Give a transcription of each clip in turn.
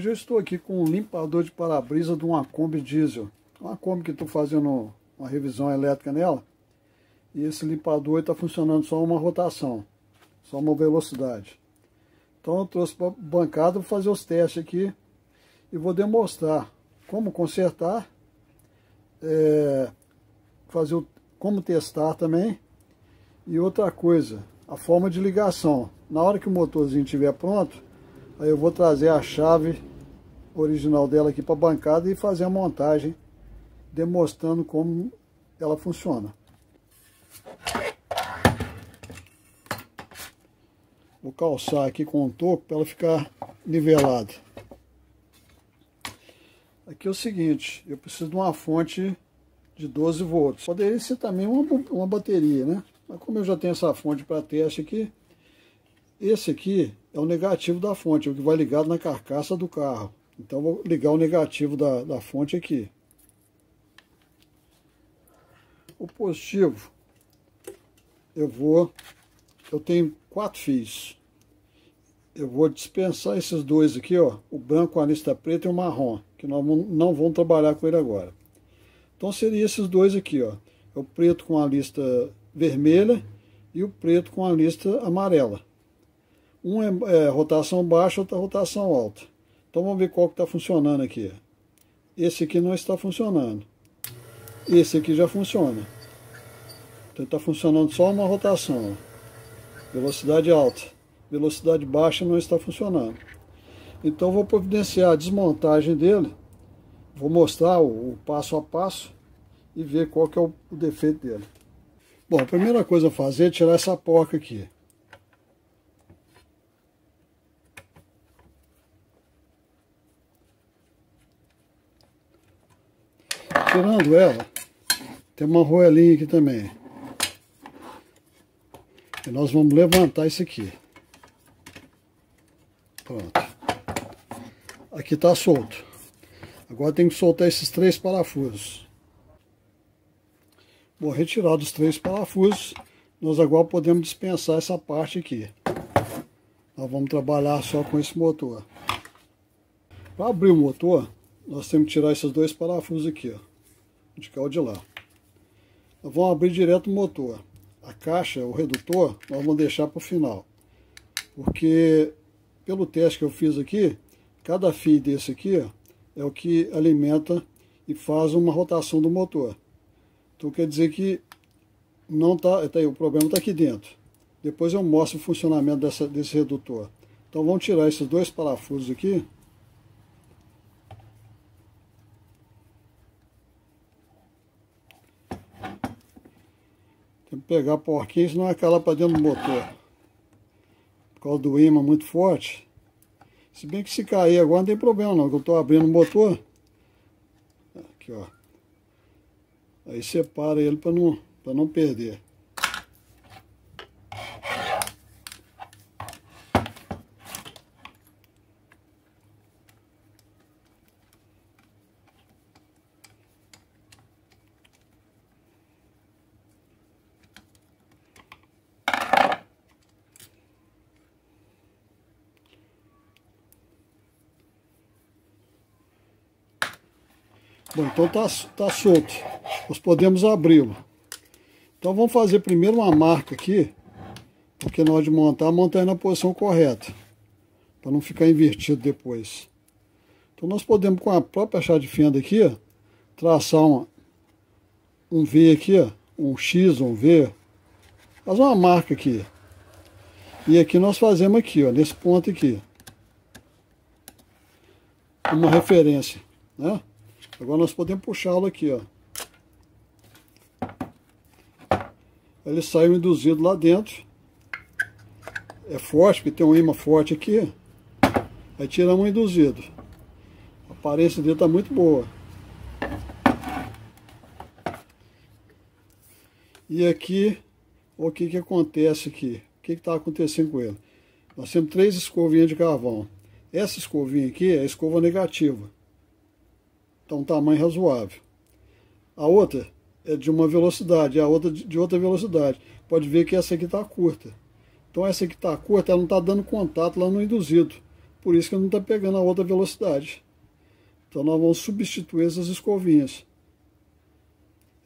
Hoje eu estou aqui com um limpador de para-brisa de uma Kombi diesel. Uma Kombi que estou fazendo uma revisão elétrica nela. E esse limpador está funcionando só uma rotação, só uma velocidade. Então eu trouxe para a bancada para fazer os testes aqui e vou demonstrar como consertar, é, fazer o, como testar também e outra coisa, a forma de ligação. Na hora que o motorzinho estiver pronto, Aí eu vou trazer a chave original dela aqui para a bancada e fazer a montagem, demonstrando como ela funciona. Vou calçar aqui com o toco para ela ficar nivelada. Aqui é o seguinte, eu preciso de uma fonte de 12 volts. Poderia ser também uma, uma bateria, né? Mas como eu já tenho essa fonte para teste aqui, esse aqui é o negativo da fonte, o que vai ligado na carcaça do carro. Então vou ligar o negativo da, da fonte aqui. O positivo, eu vou, eu tenho quatro fios. Eu vou dispensar esses dois aqui, ó, o branco com a lista preta e o marrom, que nós não vamos trabalhar com ele agora. Então seria esses dois aqui, ó, é o preto com a lista vermelha e o preto com a lista amarela. Um é, é rotação baixa, outra rotação alta. Então vamos ver qual que está funcionando aqui. Esse aqui não está funcionando. Esse aqui já funciona. Então está funcionando só uma rotação. Velocidade alta. Velocidade baixa não está funcionando. Então vou providenciar a desmontagem dele. Vou mostrar o, passo a passo e ver qual que é o defeito dele. Bom, a primeira coisa a fazer é tirar essa porca aqui. Tirando ela, tem uma roelinha aqui também. E nós vamos levantar isso aqui. Pronto. Aqui está solto. Agora tem que soltar esses três parafusos. Bom, retirado os três parafusos, nós agora podemos dispensar essa parte aqui. Nós vamos trabalhar só com esse motor. Para abrir o motor, nós temos que tirar esses dois parafusos aqui, ó de cá ou de lá. Nós vamos abrir direto o motor. A caixa, o redutor, nós vamos deixar para o final. Porque, pelo teste que eu fiz aqui, cada fio desse aqui ó, é o que alimenta e faz uma rotação do motor. Então quer dizer que não tá, tá aí, o problema está aqui dentro. Depois eu mostro o funcionamento dessa, desse redutor. Então vamos tirar esses dois parafusos aqui. Pegar a porquinha, senão é aquela para dentro do motor. Por causa do imã muito forte. Se bem que se cair agora não tem problema não, que eu estou abrindo o motor. Aqui, ó. Aí separa ele para não, não perder. Bom, então tá, tá solto. Nós podemos abri-lo. Então vamos fazer primeiro uma marca aqui, porque na hora de montar, montar na posição correta, para não ficar invertido depois. Então nós podemos, com a própria chave de fenda aqui, ó, traçar uma, um V aqui, ó, um X, um V, fazer uma marca aqui. E aqui nós fazemos aqui, ó, nesse ponto aqui. Uma referência, né? Agora nós podemos puxá-lo aqui, ó. Ele saiu induzido lá dentro. É forte, porque tem um imã forte aqui. Aí tiramos o induzido. A aparência dele está muito boa. E aqui, o que que acontece aqui? O que está acontecendo com ele? Nós temos três escovinhas de carvão. Essa escovinha aqui é a escova negativa. Então, um tamanho razoável. A outra é de uma velocidade, a outra de outra velocidade. Pode ver que essa aqui está curta. Então essa aqui está curta, ela não está dando contato lá no induzido. por isso que não está pegando a outra velocidade. Então nós vamos substituir essas escovinhas.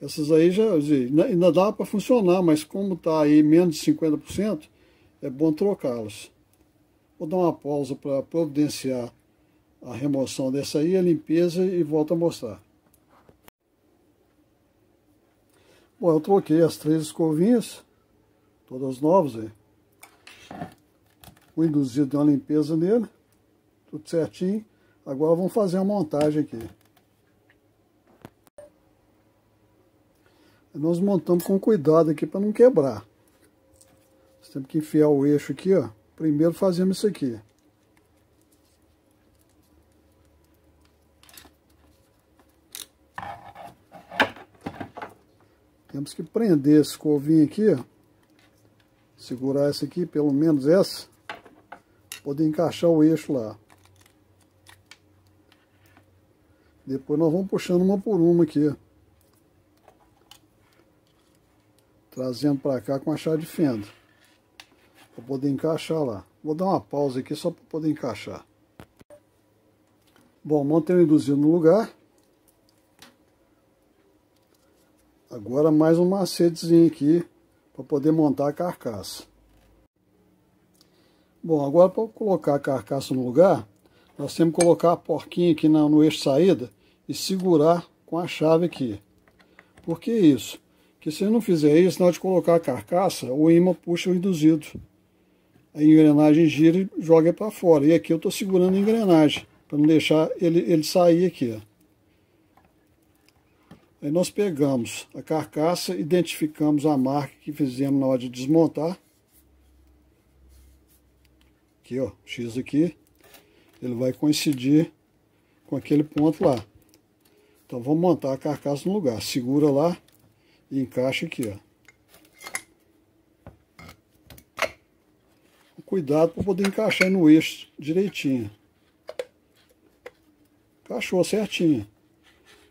Essas aí já ainda dá para funcionar, mas como está aí menos de 50%, é bom trocá-las. Vou dar uma pausa para providenciar a remoção dessa aí, a limpeza e volto a mostrar. Bom, eu troquei as três escovinhas, todas novas aí. O induzido deu uma limpeza nele, tudo certinho. Agora vamos fazer a montagem aqui. Nós montamos com cuidado aqui para não quebrar. Temos que enfiar o eixo aqui, ó. Primeiro fazemos isso aqui. Temos que prender esse covinho aqui, ó. Segurar essa aqui, pelo menos essa. Poder encaixar o eixo lá. Depois nós vamos puxando uma por uma aqui. Trazendo para cá com a chave de fenda. Para poder encaixar lá. Vou dar uma pausa aqui só para poder encaixar. Bom, montei o induzido no lugar. Agora mais um macetezinho aqui para poder montar a carcaça. Bom, agora para colocar a carcaça no lugar, nós temos que colocar a porquinha aqui no eixo saída e segurar com a chave aqui. Por que isso? Porque se não fizer isso, na hora de colocar a carcaça, o imã puxa o induzido. A engrenagem gira e joga para fora. E aqui eu estou segurando a engrenagem, para não deixar ele, ele sair aqui. Ó. Aí nós pegamos a carcaça, identificamos a marca que fizemos na hora de desmontar. Aqui, ó, X aqui. Ele vai coincidir com aquele ponto lá. Então vamos montar a carcaça no lugar. Segura lá e encaixa aqui, ó. Cuidado para poder encaixar no eixo direitinho. Encaixou certinho.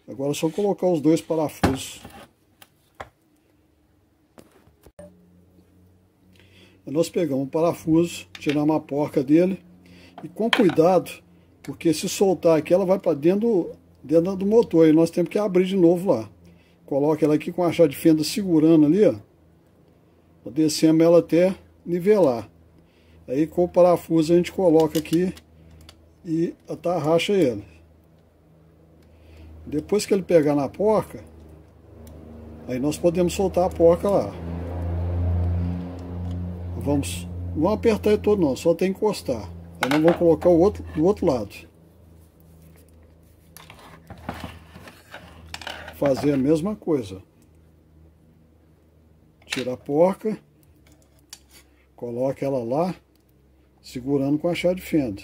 Agora é só colocar os dois parafusos. Nós pegamos o parafuso, tiramos a porca dele e com cuidado, porque se soltar aqui ela vai para dentro dentro do motor e nós temos que abrir de novo lá. Coloca ela aqui com a chave de fenda segurando ali, ó. Descemos ela até nivelar. Aí com o parafuso a gente coloca aqui e atarracha ele. Depois que ele pegar na porca, aí nós podemos soltar a porca lá. Vamos, não apertar ele todo não, só tem que encostar. Aí nós vamos colocar o outro do outro lado. Fazer a mesma coisa. Tira a porca, coloca ela lá, segurando com a chave de fenda.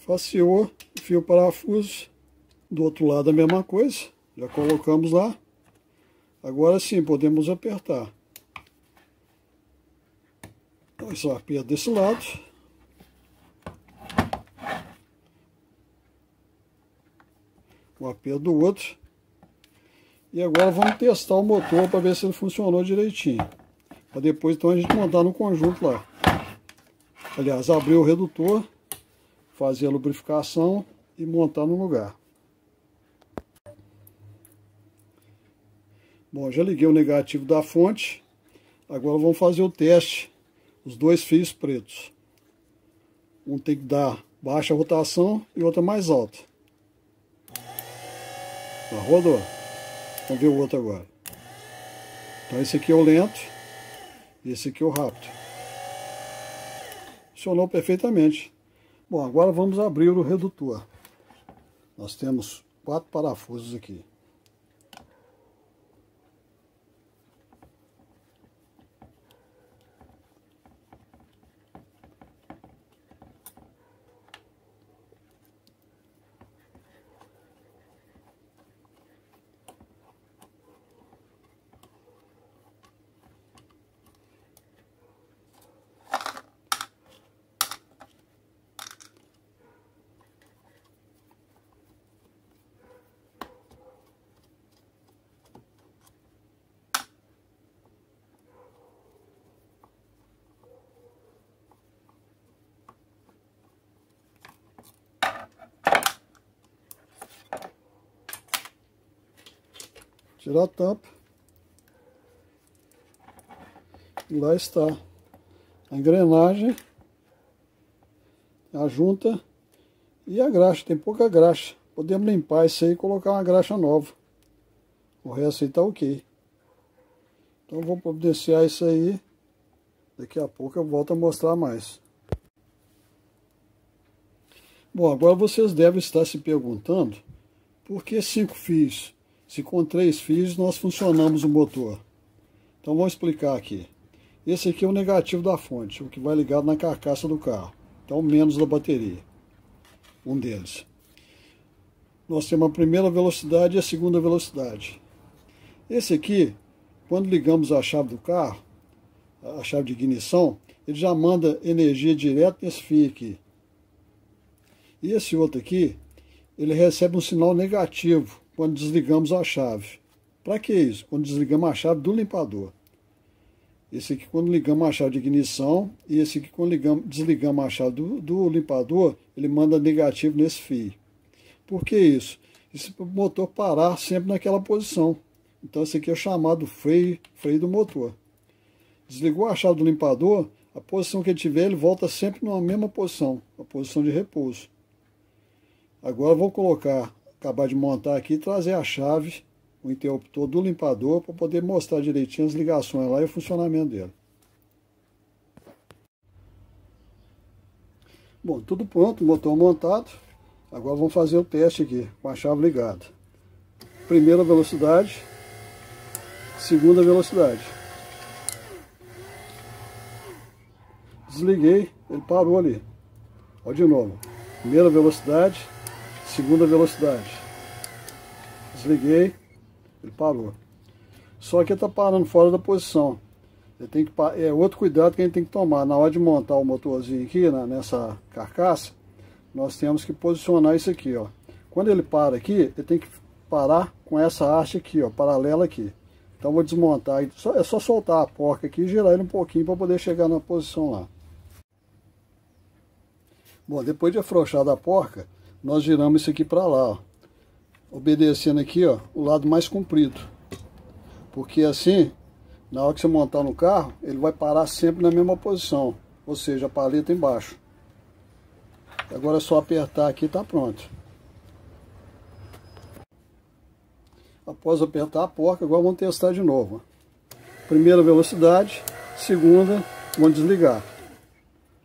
Faceou, fio parafuso, do outro lado a mesma coisa, já colocamos lá. Agora sim, podemos apertar. Então, só aperta desse lado. O aperto do outro. E agora vamos testar o motor para ver se ele funcionou direitinho. Para depois então a gente montar no conjunto lá. Aliás, abrir o redutor fazer a lubrificação e montar no lugar. Bom, já liguei o negativo da fonte. Agora vamos fazer o teste, os dois fios pretos. Um tem que dar baixa rotação e outra mais alta. Tá, rodou. Vamos ver o outro agora. Então esse aqui é o lento e esse aqui é o rápido. Funcionou perfeitamente. Bom, agora vamos abrir o redutor. Nós temos quatro parafusos aqui. Tirar a tampa. E lá está a engrenagem, a junta e a graxa. Tem pouca graxa. Podemos limpar isso aí e colocar uma graxa nova. O resto aí tá ok. Então vou providenciar isso aí. Daqui a pouco eu volto a mostrar mais. Bom, agora vocês devem estar se perguntando por que cinco fios? Se com três fios nós funcionamos o motor. Então vamos explicar aqui. Esse aqui é o negativo da fonte, o que vai ligado na carcaça do carro. Então menos da bateria. Um deles. Nós temos a primeira velocidade e a segunda velocidade. Esse aqui, quando ligamos a chave do carro, a chave de ignição, ele já manda energia direto nesse fio aqui. E esse outro aqui, ele recebe um sinal negativo quando desligamos a chave. Para que isso? Quando desligamos a chave do limpador. Esse aqui quando ligamos a chave de ignição e esse aqui quando ligamos, desligamos a chave do, do limpador, ele manda negativo nesse fio. Por que isso? O motor parar sempre naquela posição. Então esse aqui é chamado freio, freio do motor. Desligou a chave do limpador, a posição que ele tiver, ele volta sempre na mesma posição, a posição de repouso. Agora vou colocar, acabar de montar aqui, trazer a chave, o interruptor do limpador, para poder mostrar direitinho as ligações lá e o funcionamento dele. Bom, tudo pronto, motor montado. Agora vamos fazer o teste aqui, com a chave ligada. Primeira velocidade, segunda velocidade. Desliguei, ele parou ali. Olha de novo. Primeira velocidade, segunda velocidade. Desliguei, ele parou. Só que ele está parando fora da posição. Ele tem que, é outro cuidado que a gente tem que tomar. Na hora de montar o motorzinho aqui, na, nessa carcaça, nós temos que posicionar isso aqui, ó. Quando ele para aqui, ele tem que parar com essa haste aqui, ó, paralela aqui. Então vou desmontar, é só soltar a porca aqui e girar ele um pouquinho para poder chegar na posição lá. Bom, depois de afrouxar da porca, nós giramos isso aqui para lá, ó. Obedecendo aqui, ó, o lado mais comprido. Porque assim, na hora que você montar no carro, ele vai parar sempre na mesma posição. Ou seja, a paleta embaixo. Agora é só apertar aqui e tá pronto. Após apertar a porca, agora vamos testar de novo. Primeira velocidade, segunda, vamos desligar.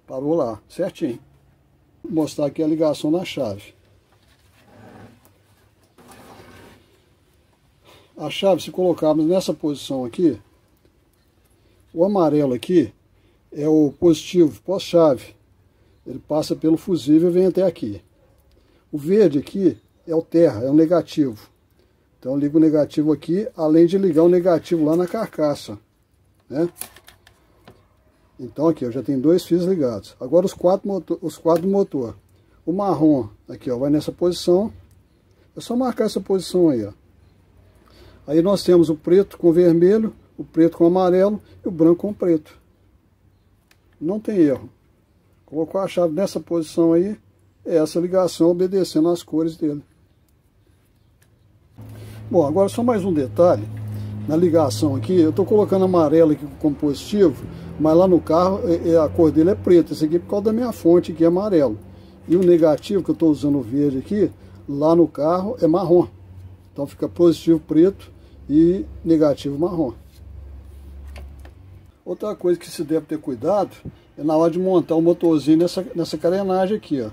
Parou lá, certinho. Mostrar aqui a ligação da chave. A chave, se colocarmos nessa posição aqui, o amarelo aqui é o positivo pós-chave. Ele passa pelo fusível e vem até aqui. O verde aqui é o terra, é o negativo. Então ligo o negativo aqui, além de ligar o negativo lá na carcaça. Né? Então aqui, eu já tenho dois fios ligados. Agora os quatro, motor, os quatro do motor. O marrom aqui, ó, vai nessa posição. É só marcar essa posição aí, ó. Aí nós temos o preto com vermelho, o preto com amarelo e o branco com preto. Não tem erro. Colocou a chave nessa posição aí, é essa ligação obedecendo às cores dele. Bom, agora só mais um detalhe na ligação aqui. Eu estou colocando amarelo aqui como positivo, mas lá no carro é, é, a cor dele é preta. Esse aqui é por causa da minha fonte que é amarelo. E o negativo que eu estou usando o verde aqui, lá no carro é marrom. Então fica positivo preto e negativo marrom. Outra coisa que se deve ter cuidado é na hora de montar o motorzinho nessa, nessa carenagem aqui, ó.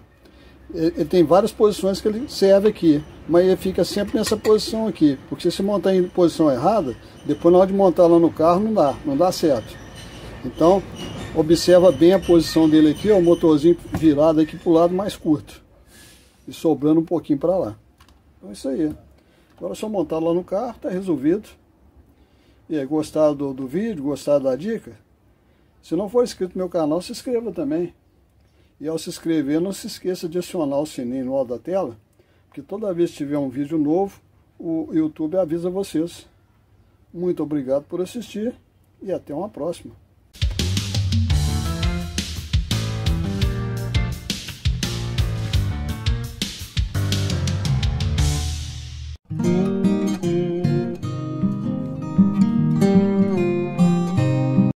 Ele tem várias posições que ele serve aqui, mas ele fica sempre nessa posição aqui, porque se você montar em posição errada, depois na hora de montar lá no carro não dá, não dá certo. Então, observa bem a posição dele aqui, ó, o motorzinho virado aqui para o lado mais curto e sobrando um pouquinho para lá. Então é isso aí. Agora é só montar lá no carro, tá resolvido. E aí, gostaram do, do vídeo, gostaram da dica? Se não for inscrito no meu canal, se inscreva também. E ao se inscrever, não se esqueça de acionar o sininho no alto da tela, porque toda vez que tiver um vídeo novo, o YouTube avisa vocês. Muito obrigado por assistir e até uma próxima.